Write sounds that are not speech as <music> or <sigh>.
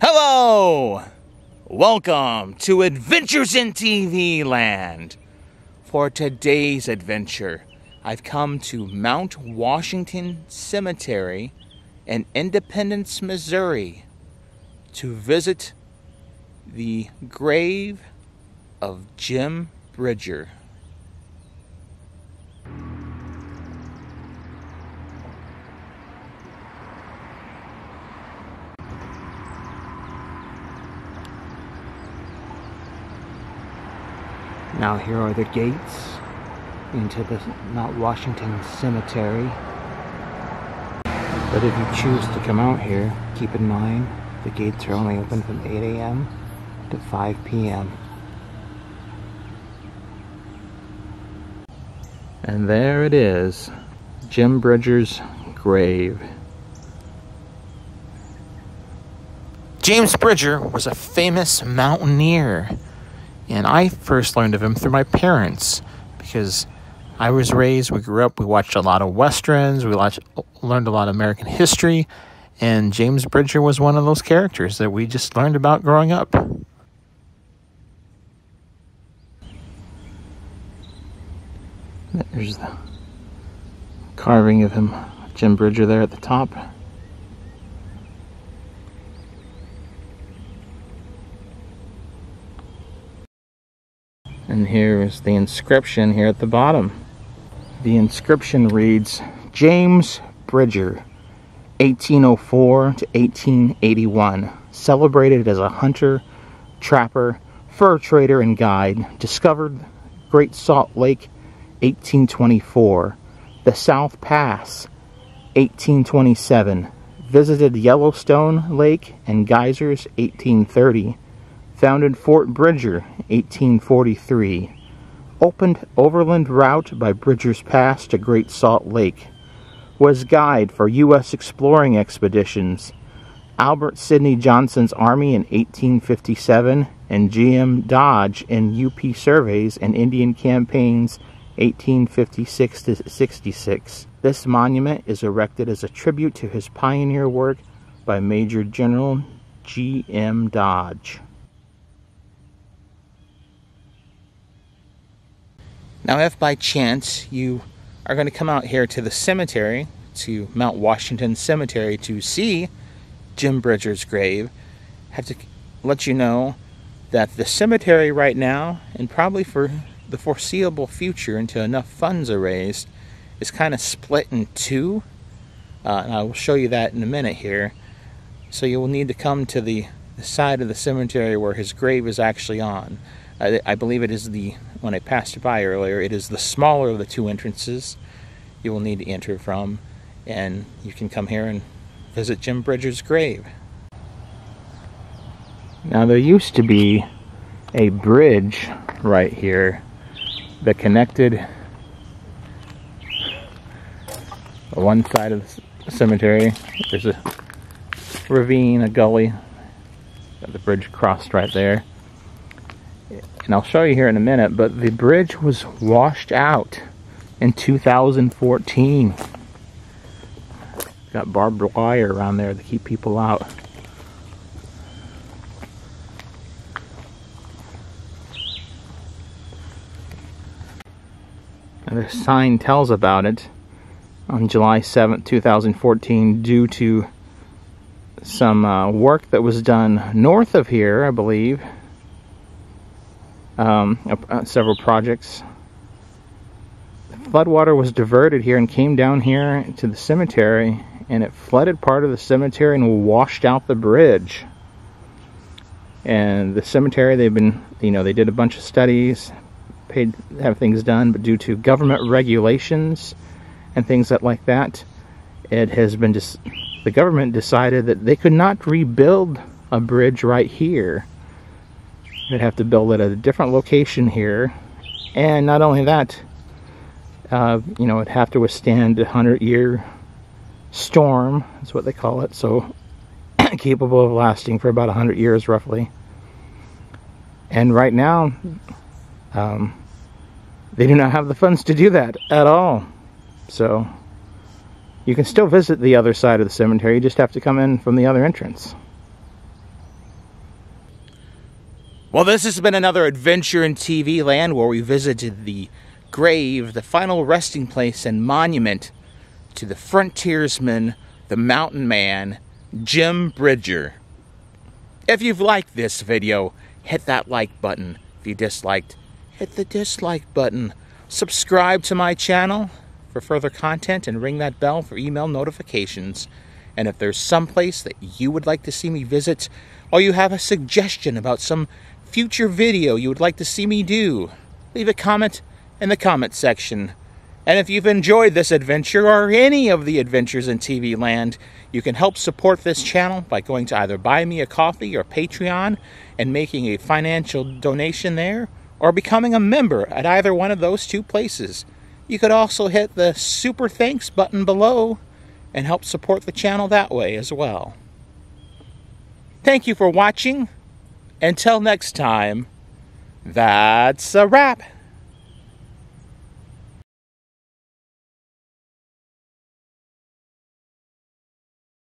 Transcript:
Hello! Welcome to Adventures in TV Land. For today's adventure, I've come to Mount Washington Cemetery in Independence, Missouri to visit the grave of Jim Bridger. Now here are the gates into the Mount Washington Cemetery. But if you choose to come out here, keep in mind the gates are only open from 8 a.m. to 5 p.m. And there it is, Jim Bridger's grave. James Bridger was a famous mountaineer, and I first learned of him through my parents because I was raised, we grew up, we watched a lot of westerns, we watched, learned a lot of American history, and James Bridger was one of those characters that we just learned about growing up. There's the carving of him, Jim Bridger there at the top. And here is the inscription here at the bottom. The inscription reads James Bridger, 1804 to 1881, celebrated as a hunter, trapper, fur trader, and guide, discovered Great Salt Lake 1824, the South Pass 1827, visited Yellowstone Lake and Geysers 1830, founded Fort Bridger 1843, opened overland route by Bridger's Pass to Great Salt Lake, was guide for U.S. exploring expeditions, Albert Sidney Johnston's Army in 1857, and G.M. Dodge in UP surveys and Indian campaigns 1856 to 66. This monument is erected as a tribute to his pioneer work by Major General G.M. Dodge. Now, if by chance you are going to come out here to the cemetery, to Mount Washington Cemetery to see Jim Bridger's grave, I have to let you know that the cemetery right now, and probably for the foreseeable future until enough funds are raised, is kind of split in two. Uh, and I will show you that in a minute here. So you will need to come to the, the side of the cemetery where his grave is actually on. I, believe it is the, when I passed by earlier, it is the smaller of the two entrances you will need to enter from. And you can come here and visit Jim Bridger's grave. Now there used to be a bridge right here that connected one side of the cemetery. There's a ravine, a gully. Got the bridge crossed right there. And I'll show you here in a minute, but the bridge was washed out in 2014. Got barbed wire around there to keep people out. And the sign tells about it on July 7th, 2014, due to some uh, work that was done north of here, I believe. Um, uh, several projects. Floodwater was diverted here and came down here to the cemetery, and it flooded part of the cemetery and washed out the bridge. And the cemetery, they've been, you know, they did a bunch of studies, paid have things done, but due to government regulations and things that like that, it has been just the government decided that they could not rebuild a bridge right here. They'd have to build it at a different location here, and not only that, uh, you know, it'd have to withstand a hundred-year storm. That's what they call it. So <coughs> capable of lasting for about a hundred years, roughly. And right now, um, they do not have the funds to do that at all. So you can still visit the other side of the cemetery, you just have to come in from the other entrance. Well, this has been another adventure in TV land where we visited the grave, the final resting place and monument to the frontiersman, the mountain man, Jim Bridger. If you've liked this video, hit that like button. If you disliked, hit the dislike button. Subscribe to my channel for further content and ring that bell for email notifications. And if there's some place that you would like to see me visit, or you have a suggestion about some future video you would like to see me do, leave a comment in the comment section. And if you've enjoyed this adventure or any of the adventures in TV land, you can help support this channel by going to either Buy Me a Coffee or Patreon and making a financial donation there, or becoming a member at either one of those two places. You could also hit the Super Thanks button below and help support the channel that way as well. Thank you for watching. Until next time, that's a wrap.